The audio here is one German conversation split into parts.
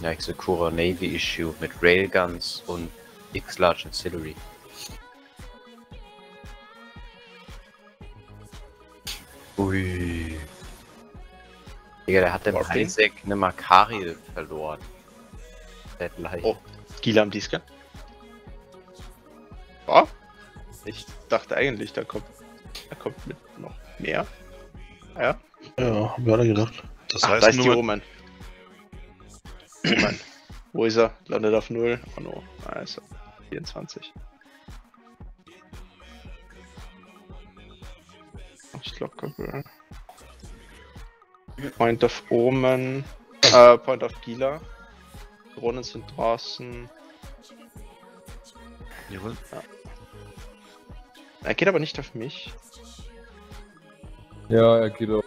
Ja, Execura Navy Issue mit Railguns und X-Large Ancillary. Ui. Digga, der hat Warframe? Isaac eine Makari verloren. Dead Light. Oh, Gila am Disca. Oh, ich dachte eigentlich, da kommt, da kommt mit noch mehr. Ja, Ja, hab ich alle gedacht. Das Ach, heißt da ist die nur, Omen. Omen. Wo ist er? Landet auf 0. Oh no. Also 24. Unstockable. Point of Omen. Äh, Point of Gila. Drohnen sind draußen. Jawohl. Er geht aber nicht auf mich. Ja, er geht auf,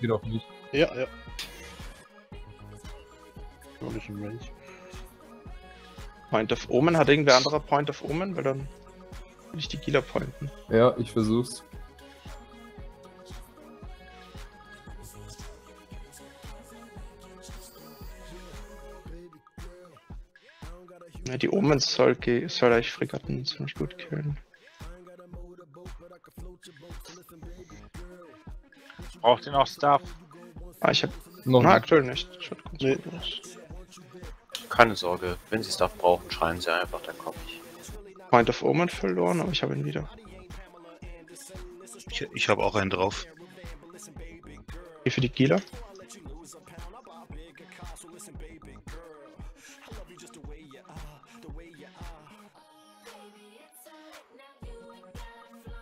geht auf mich. Ja, ja. Noch nicht im Range. Point of Omen. Hat irgendwer anderer Point of Omen? Weil dann will ich die Gila pointen. Ja, ich versuch's. Ja, die Omens soll, soll euch Fregatten ziemlich gut killen. Braucht ihr noch Stuff? Ah, ich hab. Noch Na, nicht. aktuell nicht. Schaut ganz Nee. gut aus. Keine Sorge, wenn sie Stuff brauchen, schreien sie einfach, dann komme ich. Point of Omen verloren, aber ich habe ihn wieder. Ich, ich habe auch einen drauf. Hier für die Gila.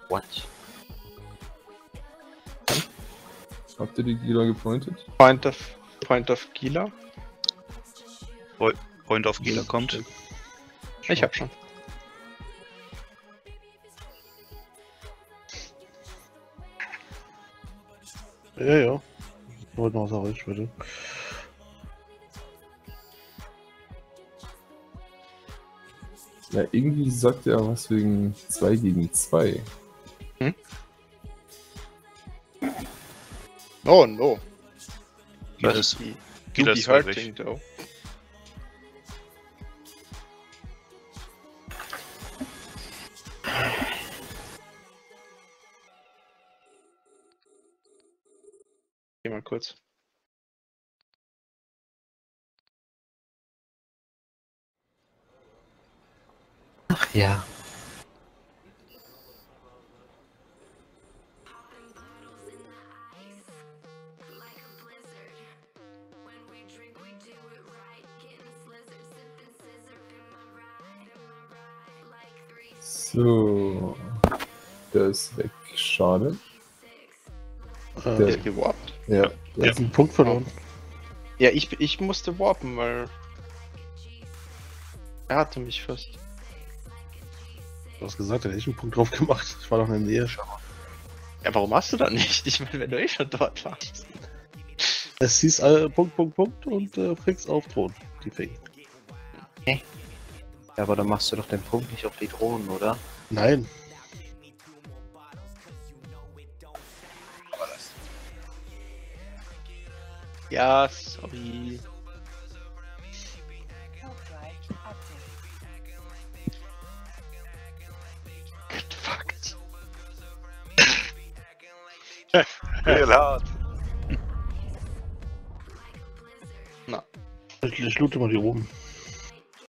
What? Habt ihr die Gila gepointet? Point of, Point of Gila. Point of Gila kommt. Ich hab schon. Ja, ja. Wollte noch was erreicht, bitte. Ja, irgendwie sagt er was wegen 2 gegen 2. Oh no. Das ist, weit hurting though. Geh mal kurz. Ach ja. So. Der ist weg. Schade. Äh, Der- Ist gewarpt. Ja. er hat einen Punkt verloren. Ja, ich, ich musste warpen, weil. Er hatte mich fast. Du hast gesagt, er hat echt einen Punkt drauf gemacht. Ich war doch in der Nähe. Ja, warum hast du da nicht? Ich meine, wenn du eh schon dort warst. Es hieß äh, Punkt, Punkt, Punkt und äh, Fix auf Thron. Die Fing. Ja, aber dann machst du doch den Punkt nicht auf die Drohnen, oder? Nein. Ja, sorry. Get fucked. Real hard. Ich, ich loote mal die oben.